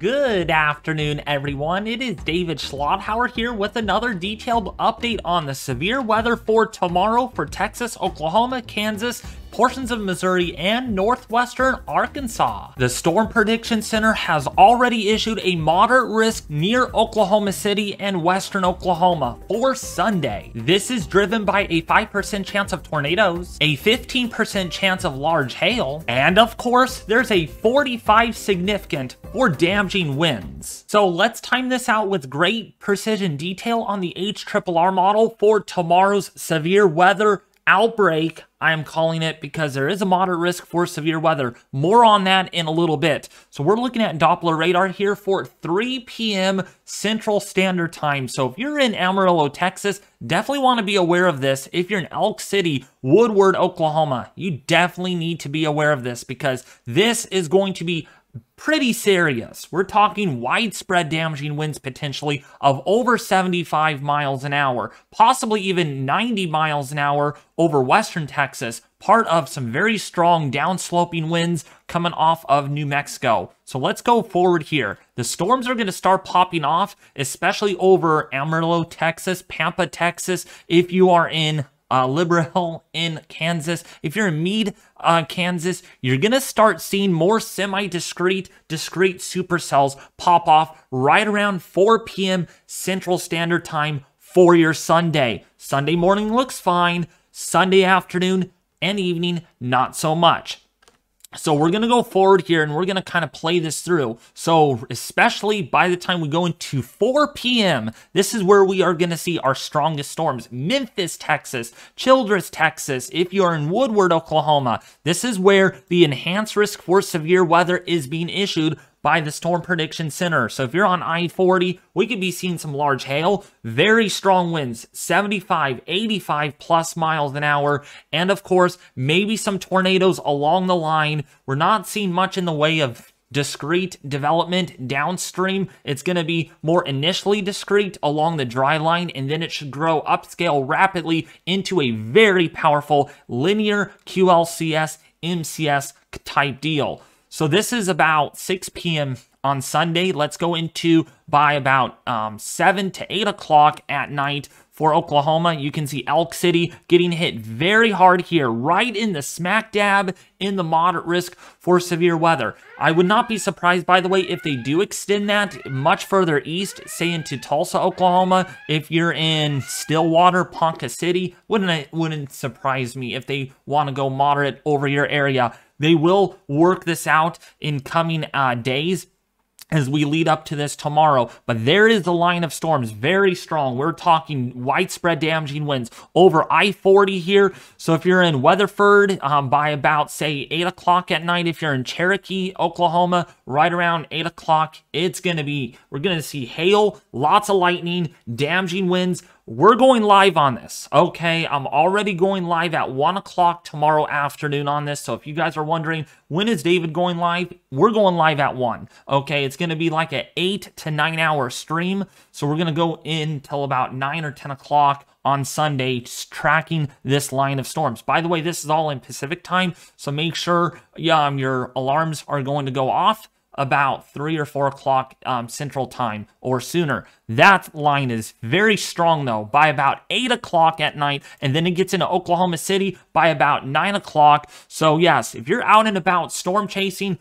Good afternoon, everyone. It is David Schlotthauer here with another detailed update on the severe weather for tomorrow for Texas, Oklahoma, Kansas, portions of Missouri, and northwestern Arkansas. The Storm Prediction Center has already issued a moderate risk near Oklahoma City and western Oklahoma for Sunday. This is driven by a 5% chance of tornadoes, a 15% chance of large hail, and of course, there's a 45 significant or damaging winds. So let's time this out with great precision detail on the HRRR model for tomorrow's severe weather outbreak, I am calling it because there is a moderate risk for severe weather. More on that in a little bit. So we're looking at Doppler radar here for 3 p.m. Central Standard Time. So if you're in Amarillo, Texas, definitely want to be aware of this. If you're in Elk City, Woodward, Oklahoma, you definitely need to be aware of this because this is going to be pretty serious. We're talking widespread damaging winds potentially of over 75 miles an hour, possibly even 90 miles an hour over western Texas, part of some very strong downsloping winds coming off of New Mexico. So let's go forward here. The storms are going to start popping off, especially over Amarillo, Texas, Pampa, Texas, if you are in uh, Liberal in Kansas. If you're in Meade, uh, Kansas, you're going to start seeing more semi-discrete, discrete supercells pop off right around 4 p.m. Central Standard Time for your Sunday. Sunday morning looks fine. Sunday afternoon and evening, not so much. So we're going to go forward here and we're going to kind of play this through. So especially by the time we go into 4 p.m., this is where we are going to see our strongest storms. Memphis, Texas, Childress, Texas. If you're in Woodward, Oklahoma, this is where the enhanced risk for severe weather is being issued by the Storm Prediction Center. So if you're on I-40, we could be seeing some large hail, very strong winds, 75, 85 plus miles an hour, and of course, maybe some tornadoes along the line. We're not seeing much in the way of discrete development downstream. It's going to be more initially discrete along the dry line, and then it should grow upscale rapidly into a very powerful linear QLCS MCS type deal. So this is about 6 p.m. on Sunday. Let's go into by about um, 7 to 8 o'clock at night for Oklahoma. You can see Elk City getting hit very hard here, right in the smack dab in the moderate risk for severe weather. I would not be surprised, by the way, if they do extend that much further east, say into Tulsa, Oklahoma. If you're in Stillwater, Ponca City, wouldn't it wouldn't surprise me if they want to go moderate over your area. They will work this out in coming uh, days as we lead up to this tomorrow. But there is the line of storms, very strong. We're talking widespread damaging winds over I-40 here. So if you're in Weatherford um, by about, say, 8 o'clock at night, if you're in Cherokee, Oklahoma, right around 8 o'clock, it's going to be, we're going to see hail, lots of lightning, damaging winds, we're going live on this, okay? I'm already going live at 1 o'clock tomorrow afternoon on this. So if you guys are wondering, when is David going live? We're going live at 1, okay? It's going to be like an 8 to 9 hour stream. So we're going to go in till about 9 or 10 o'clock on Sunday tracking this line of storms. By the way, this is all in Pacific time, so make sure um, your alarms are going to go off about 3 or 4 o'clock um, Central Time or sooner. That line is very strong, though, by about 8 o'clock at night, and then it gets into Oklahoma City by about 9 o'clock. So, yes, if you're out and about storm chasing,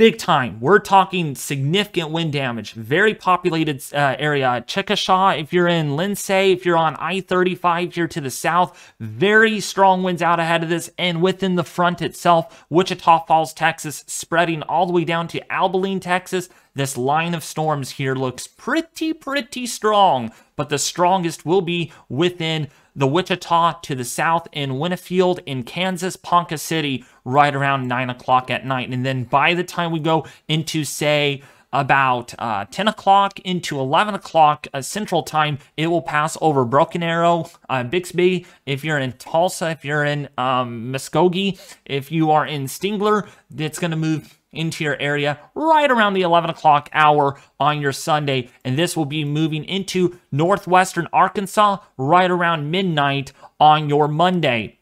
Big time. We're talking significant wind damage. Very populated uh, area. Chickasha, if you're in Lindsay, if you're on I-35 here to the south, very strong winds out ahead of this. And within the front itself, Wichita Falls, Texas, spreading all the way down to Abilene, Texas. This line of storms here looks pretty, pretty strong, but the strongest will be within the Wichita to the south in Winfield in Kansas, Ponca City, right around 9 o'clock at night. And then by the time we go into, say, about uh, 10 o'clock into 11 o'clock uh, Central Time, it will pass over Broken Arrow, uh, Bixby. If you're in Tulsa, if you're in um, Muskogee, if you are in Stigler, it's going to move into your area right around the 11 o'clock hour on your Sunday. And this will be moving into northwestern Arkansas right around midnight on your Monday.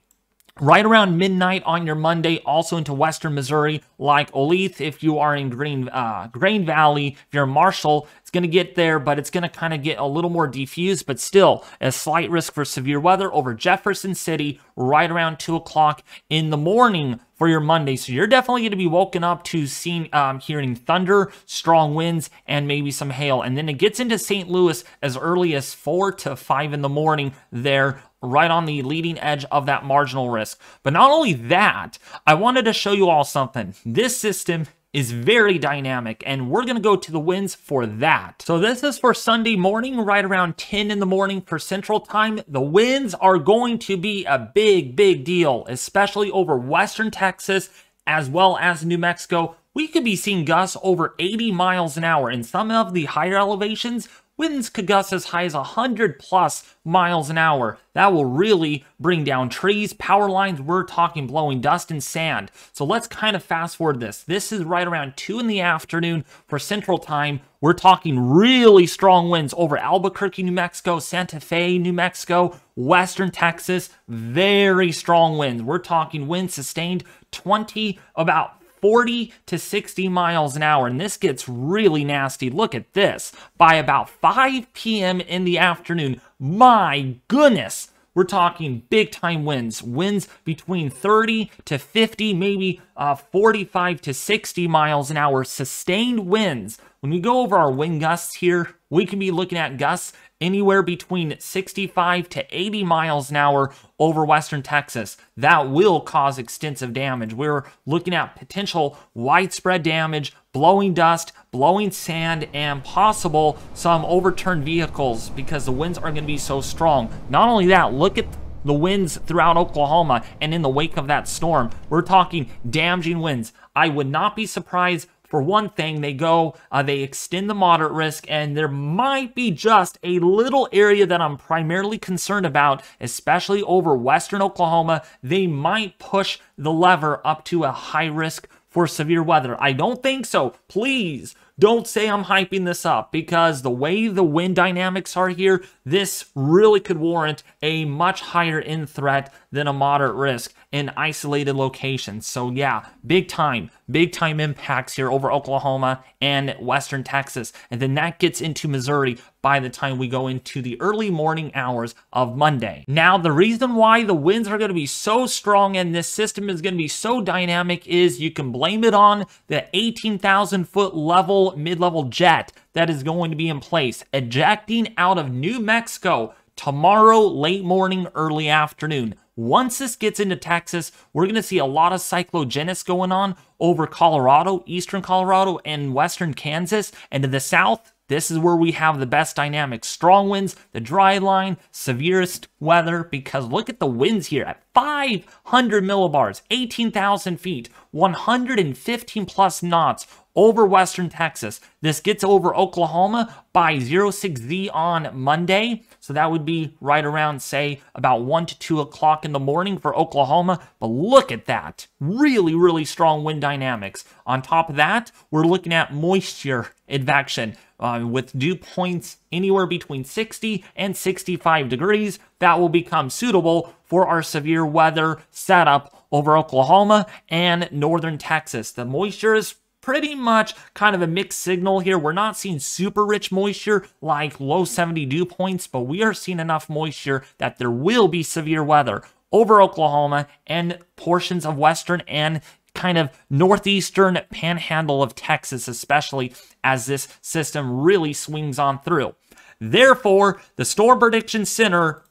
right around midnight on your Monday, also into western Missouri, like Olathe, if you are in Green, uh, Valley, if you're Marshall, it's going to get there, but it's going to kind of get a little more diffused, but still a slight risk for severe weather over Jefferson City right around 2 o'clock in the morning for your Monday. So you're definitely going to be woken up to seeing, um, hearing thunder, strong winds, and maybe some hail. And then it gets into St. Louis as early as 4 to 5 in the morning there right on the leading edge of that marginal risk. But not only that, I wanted to show you all something. This system is very dynamic and we're going to go to the winds for that. So this is for Sunday morning right around 10 in the morning for central time. The winds are going to be a big big deal especially over western Texas as well as New Mexico. We could be seeing gusts over 80 miles an hour in some of the higher elevations Winds could gust as high as 100 plus miles an hour. That will really bring down trees, power lines. We're talking blowing dust and sand. So let's kind of fast forward this. This is right around 2 in the afternoon for Central Time. We're talking really strong winds over Albuquerque, New Mexico, Santa Fe, New Mexico, Western Texas. Very strong winds. We're talking winds sustained 20, about 40 to 60 miles an hour. And this gets really nasty. Look at this. By about 5 p.m. in the afternoon, my goodness, we're talking big time winds, winds between 30 to 50, maybe uh, 45 to 60 miles an hour, sustained winds. When we go over our wind gusts here, we can be looking at gusts anywhere between 65 to 80 miles an hour over western Texas. That will cause extensive damage. We're looking at potential widespread damage, blowing dust, blowing sand, and possible some overturned vehicles because the winds are going to be so strong. Not only that, look at the winds throughout Oklahoma and in the wake of that storm. We're talking damaging winds. I would not be surprised for one thing, they go, uh, they extend the moderate risk, and there might be just a little area that I'm primarily concerned about, especially over western Oklahoma. They might push the lever up to a high risk for severe weather. I don't think so. Please don't say I'm hyping this up because the way the wind dynamics are here, this really could warrant a much higher in threat than a moderate risk in isolated locations. So yeah, big time, big time impacts here over Oklahoma and western Texas. And then that gets into Missouri by the time we go into the early morning hours of Monday. Now, the reason why the winds are going to be so strong and this system is going to be so dynamic is you can blame it on the 18,000 foot level mid-level jet that is going to be in place, ejecting out of New Mexico tomorrow late morning, early afternoon. Once this gets into Texas, we're going to see a lot of cyclogenesis going on over Colorado, eastern Colorado, and western Kansas. And to the south, this is where we have the best dynamics. Strong winds, the dry line, severest weather, because look at the winds here at 500 millibars, 18,000 feet, 115 plus knots over western Texas. This gets over Oklahoma by 06Z on Monday. So that would be right around, say, about 1 to 2 o'clock in the morning for Oklahoma. But look at that. Really, really strong wind dynamics. On top of that, we're looking at moisture advection uh, with dew points anywhere between 60 and 65 degrees. That will become suitable for our severe weather setup over Oklahoma and northern Texas. The moisture is pretty much kind of a mixed signal here. We're not seeing super rich moisture like low 70 dew points, but we are seeing enough moisture that there will be severe weather over Oklahoma and portions of western and kind of northeastern panhandle of Texas, especially as this system really swings on through. Therefore, the Storm Prediction Center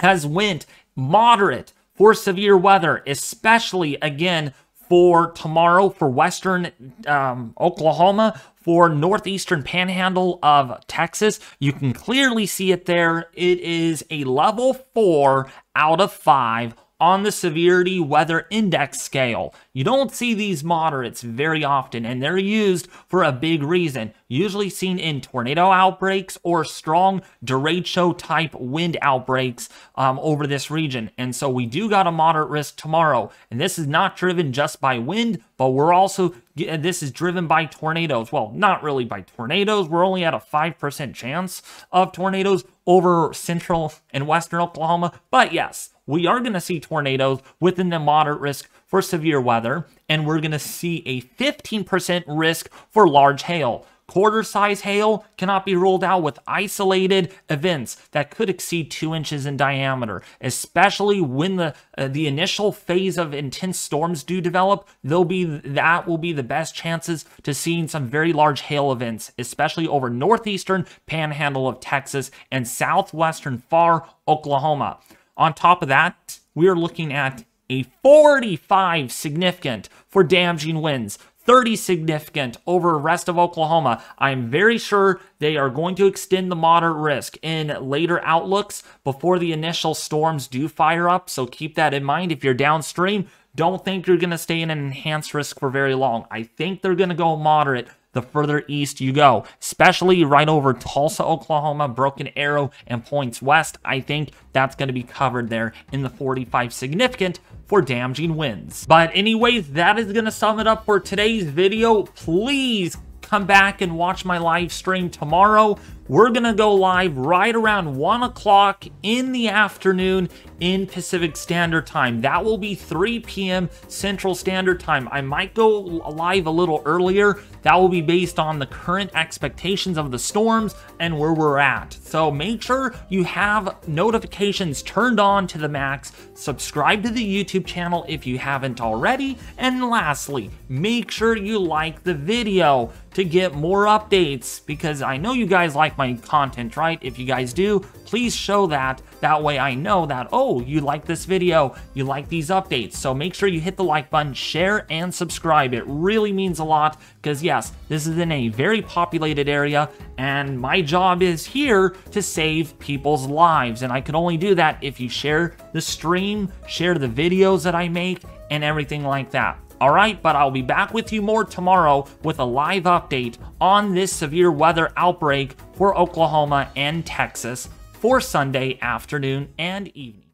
has went moderate for severe weather, especially again for tomorrow for western um, Oklahoma, for northeastern panhandle of Texas. You can clearly see it there. It is a level four out of five on the severity weather index scale. You don't see these moderates very often, and they're used for a big reason, usually seen in tornado outbreaks or strong derecho type wind outbreaks um, over this region. And so we do got a moderate risk tomorrow, and this is not driven just by wind, but we're also, this is driven by tornadoes. Well, not really by tornadoes. We're only at a 5% chance of tornadoes over central and western Oklahoma, but yes, we are going to see tornadoes within the moderate risk for severe weather, and we're going to see a 15% risk for large hail. Quarter size hail cannot be ruled out with isolated events that could exceed two inches in diameter, especially when the uh, the initial phase of intense storms do develop. They'll be that will be the best chances to seeing some very large hail events, especially over northeastern panhandle of Texas and southwestern far Oklahoma. On top of that, we are looking at a 45 significant for damaging winds 30 significant over rest of Oklahoma. I'm very sure they are going to extend the moderate risk in later outlooks before the initial storms do fire up. So keep that in mind. If you're downstream, don't think you're going to stay in an enhanced risk for very long. I think they're going to go moderate the further east you go, especially right over Tulsa, Oklahoma, Broken Arrow, and points west. I think that's going to be covered there in the 45 significant for damaging winds. But anyways, that is going to sum it up for today's video. Please come back and watch my live stream tomorrow. We're to go live right around 1 o'clock in the afternoon in Pacific Standard Time. That will be 3 p.m. Central Standard Time. I might go live a little earlier. That will be based on the current expectations of the storms and where we're at. So make sure you have notifications turned on to the max. Subscribe to the YouTube channel if you haven't already. And lastly, make sure you like the video to get more updates because I know you guys like my content, right? If you guys do, please show that. That way I know that, oh, you like this video, you like these updates. So make sure you hit the like button, share, and subscribe. It really means a lot because yes, this is in a very populated area and my job is here to save people's lives. And I can only do that if you share the stream, share the videos that I make, and everything like that. Alright, but I'll be back with you more tomorrow with a live update on this severe weather outbreak for Oklahoma and Texas for Sunday afternoon and evening.